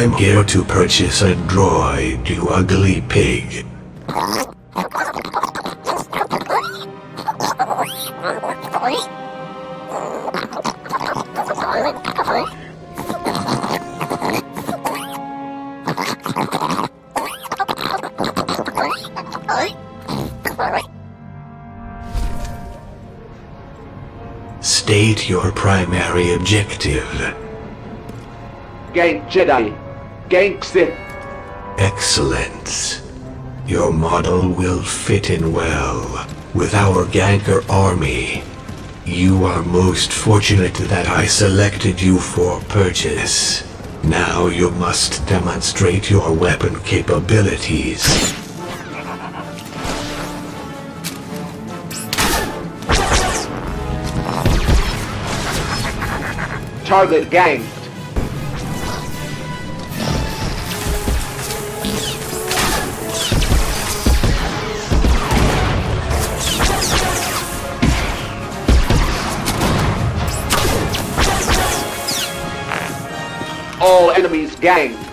I'm here to purchase a droid, you ugly pig. State your primary objective. Gank Jedi. Gank Sith. Excellent. Your model will fit in well with our Ganker army. You are most fortunate that I selected you for purchase. Now you must demonstrate your weapon capabilities. Target ganked. All enemies ganked.